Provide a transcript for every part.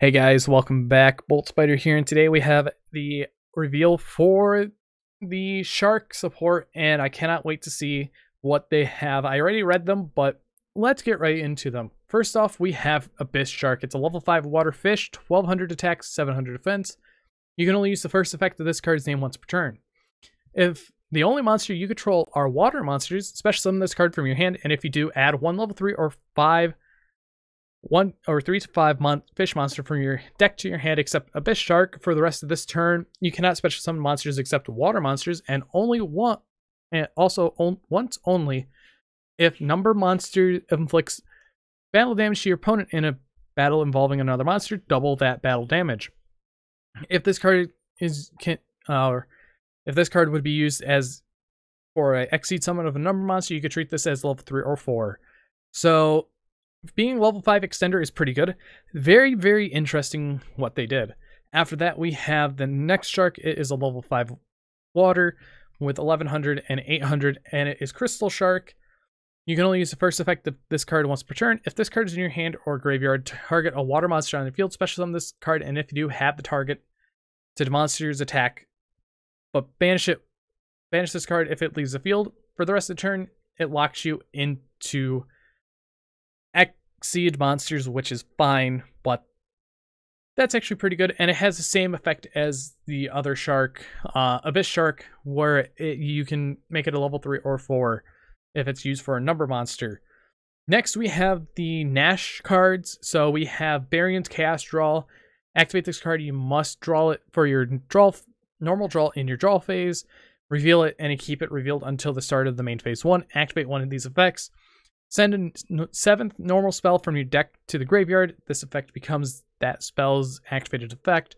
Hey guys, welcome back. Bolt Spider here, and today we have the reveal for the shark support, and I cannot wait to see what they have. I already read them, but let's get right into them. First off, we have Abyss Shark. It's a level 5 water fish, 1200 attack, 700 defense. You can only use the first effect of this card's name once per turn. If the only monster you control are water monsters, special summon this card from your hand, and if you do, add one level 3 or 5 one or three to five month fish monster from your deck to your hand except Abyss Shark for the rest of this turn. You cannot special summon monsters except water monsters and only one and also on, once only if number monster inflicts battle damage to your opponent in a battle involving another monster, double that battle damage. If this card is can uh, if this card would be used as for a exceed summon of a number monster, you could treat this as level 3 or 4. So being level 5 extender is pretty good. Very, very interesting what they did. After that, we have the next shark. It is a level 5 water with 1100 and 800, and it is Crystal Shark. You can only use the first effect of this card once per turn. If this card is in your hand or graveyard, target a water monster on the field, special summon this card, and if you do, have the target to the monster's attack, but banish it. Banish this card if it leaves the field. For the rest of the turn, it locks you into Exceed monsters, which is fine, but that's actually pretty good. And it has the same effect as the other shark, uh, Abyss Shark, where it, you can make it a level 3 or 4 if it's used for a number monster. Next, we have the Nash cards. So we have Barian's Chaos Draw. Activate this card, you must draw it for your draw normal draw in your draw phase. Reveal it and keep it revealed until the start of the main phase 1. Activate one of these effects. Send a seventh normal spell from your deck to the graveyard. This effect becomes that spell's activated effect.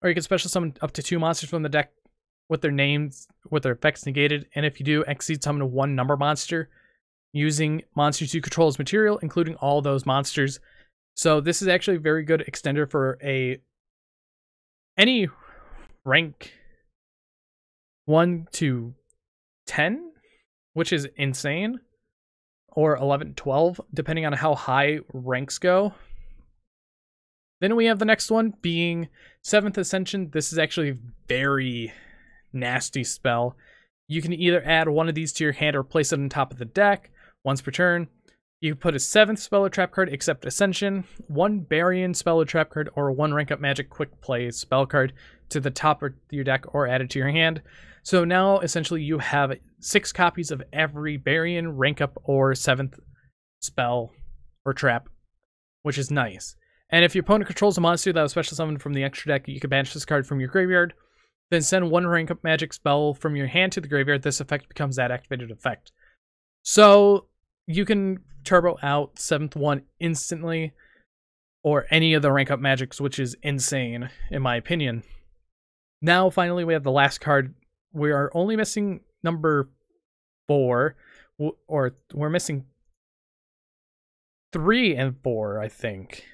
Or you can special summon up to two monsters from the deck with their names, with their effects negated. And if you do, exceed summon one number monster using monsters you control as material, including all those monsters. So this is actually a very good extender for a any rank 1 to 10, which is insane or 11, 12, depending on how high ranks go. Then we have the next one being 7th Ascension. This is actually a very nasty spell. You can either add one of these to your hand or place it on top of the deck once per turn. You put a 7th spell or trap card except Ascension, one Barian spell or trap card, or one rank up magic quick play spell card to the top of your deck or add it to your hand. So now essentially you have six copies of every Barian, rank up, or seventh spell or trap, which is nice. And if your opponent controls a monster that was special summoned from the extra deck, you can banish this card from your graveyard. Then send one rank up magic spell from your hand to the graveyard. This effect becomes that activated effect. So you can turbo out 7th one instantly, or any of the rank up magics, which is insane, in my opinion. Now, finally, we have the last card. We are only missing number four, or we're missing three and four, I think,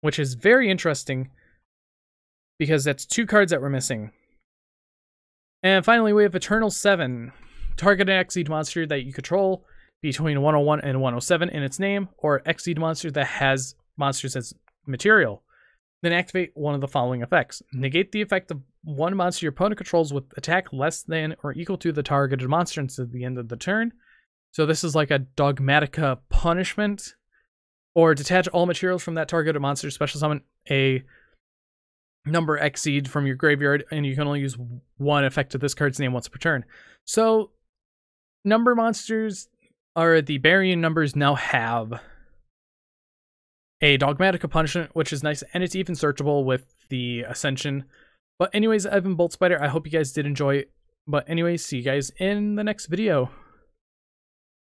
which is very interesting because that's two cards that we're missing. And finally, we have Eternal 7. Target an Exceed monster that you control between 101 and 107 in its name, or Exceed monster that has monsters as material. Then activate one of the following effects. Negate the effect of one monster your opponent controls with attack less than or equal to the targeted monster until the end of the turn. So this is like a dogmatika punishment. Or detach all materials from that targeted monster, special summon a number exceed from your graveyard, and you can only use one effect of this card's name once per turn. So number monsters are the Barian numbers now have a dogmatika punishment, which is nice, and it's even searchable with the Ascension. But anyways, I've been Bolt Spider. I hope you guys did enjoy. But anyways, see you guys in the next video.